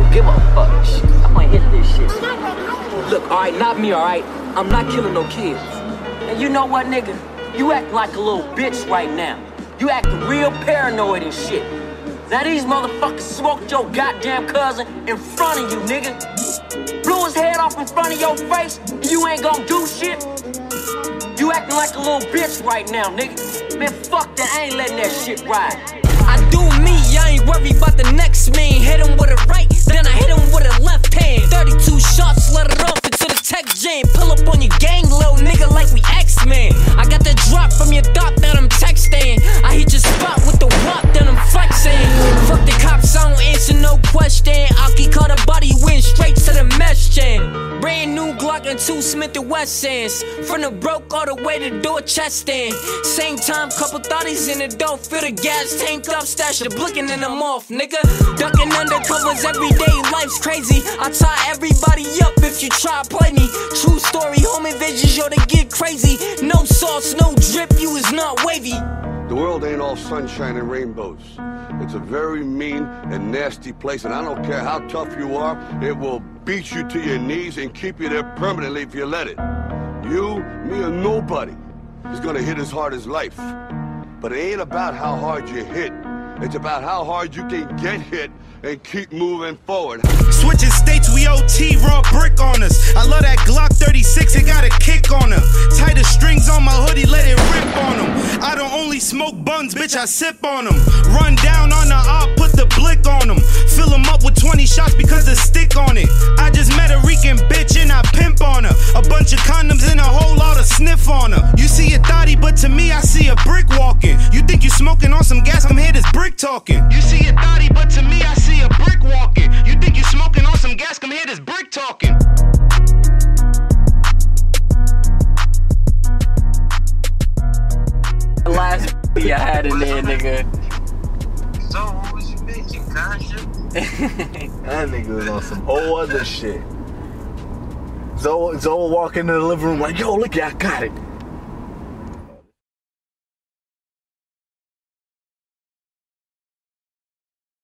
don't give a fuck. I'm gonna hit this shit. Look, alright, not me, alright? I'm not killing no kids. And you know what, nigga? You act like a little bitch right now. You acting real paranoid and shit. Now these motherfuckers smoked your goddamn cousin in front of you, nigga. Blew his head off in front of your face, you ain't gonna do shit. You acting like a little bitch right now, nigga. Man, fuck that, I ain't letting that shit ride. I do me I ain't worried about the next man. Hit him with a right, then I hit And two Smith and Wessons. From the broke all the way to door chest in. Same time, couple thotties in the dope. Fill the gas tank up, stash the blicking in them off, nigga. Ducking undercovers every day, life's crazy. I tie everybody up if you try play me. True story, home invasions, yo, they get crazy. No sauce, no drip, you is not wavy. The world ain't all sunshine and rainbows. It's a very mean and nasty place, and I don't care how tough you are, it will beat you to your knees and keep you there permanently if you let it. You, me, or nobody is gonna hit as hard as life. But it ain't about how hard you hit. It's about how hard you can get hit and keep moving forward. Switching states, we OT, raw brick on us. I love that Glock 36, bitch, I sip on them. Run down on the op, put the blick on them. Fill them up with 20 shots because the stick on it. I just met a Rican bitch and I pimp on her. A bunch of condoms and a whole lot of sniff on her. You see a thotty, but to me, I see a brick walking. You think you smoking on some gas? I'm here, this brick talking. You see a thotty, but to me, I see a brick walking. You think you smoking on some gas? Come here, this brick talking. Last you had in there, nigga. So what was you making, Kasha? That nigga was on some whole other shit. Zoe, Zoe walk into the living room like, yo, look, I got it.